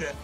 shit.